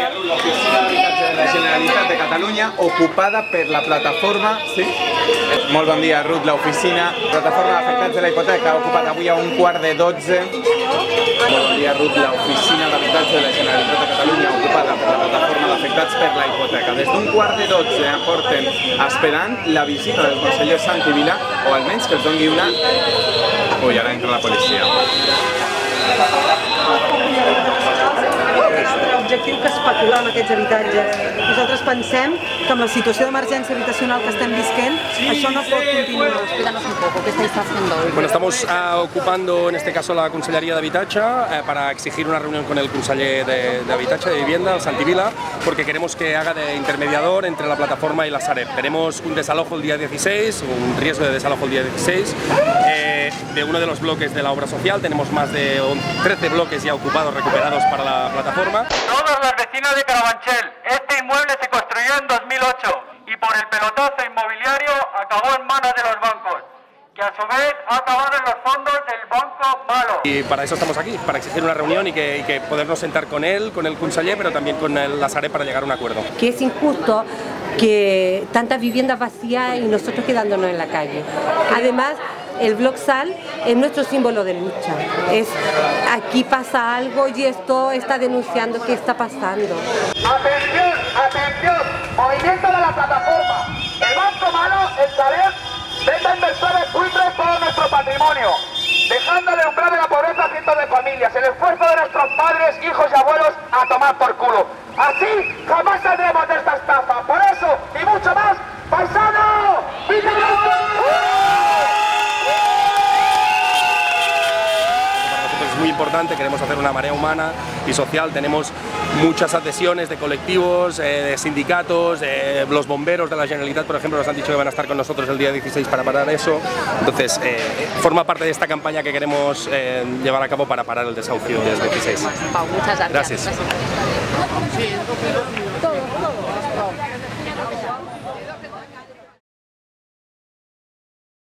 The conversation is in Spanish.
La Generalitat de Catalunya ocupada per la plataforma... Sí? Molt bon dia, Ruth. L'oficina Plataforma d'Afectats de la Hipoteca ha ocupat avui a un quart de 12. Molt bon dia, Ruth. L'oficina d'habitatge de la Generalitat de Catalunya ocupada per la Plataforma d'Afectats per la Hipoteca. Des d'un quart de 12 porten esperant la visita del conseller Santi Vila o almenys que els doni una... Ui, ara entra la policia. Especular amb aquests habitatges. Nosaltres pensem que amb la situació d'emergència habitacional que estem visquent, això no pot continuar. Explícanos un poco, ¿qué estáis haciendo hoy? Bueno, estamos ah, ocupando en este caso la Consellería de Habitache eh, para exigir una reunión con el conseller de, de de Vivienda, el Santi Vila, porque queremos que haga de intermediador entre la plataforma y la Sareb. Tenemos un desalojo el día 16, un riesgo de desalojo el día 16, eh, de uno de los bloques de la obra social. Tenemos más de 13 bloques ya ocupados, recuperados para la plataforma. Todos los vecinos de Carabanchel, este inmueble se construyó en 2008 y por el pelotazo inmobiliario acabó en manos de los bancos, que a su vez ha acabado en los fondos del banco malo. Y para eso estamos aquí, para exigir una reunión y que, y que podernos sentar con él, con el conseller, pero también con el, la Sareb para llegar a un acuerdo. que es injusto que tantas viviendas vacías y nosotros quedándonos en la calle. Además, el Bloc Sal es nuestro símbolo de lucha. Es aquí pasa algo y esto está denunciando qué está pasando. Atención, movimiento de la plataforma. El banco malo, el Sareb, venta inversores buitres todo nuestro patrimonio, dejando el umbral de la pobreza a cientos de familias, el esfuerzo de nuestros padres, hijos y abuelos a tomar por culo. Así jamás saldremos de esta estafa. Por eso y mucho más, paisano, ¡Viva Para nosotros es muy importante, queremos hacer una marea humana y social, tenemos muchas adhesiones de colectivos, eh, de sindicatos, de los bomberos de la Generalitat, por ejemplo, nos han dicho que van a estar con nosotros el día 16 para parar eso, entonces eh, forma parte de esta campaña que queremos eh, llevar a cabo para parar el desahucio del 16. Pau, muchas gracias. Gracias. Gracias.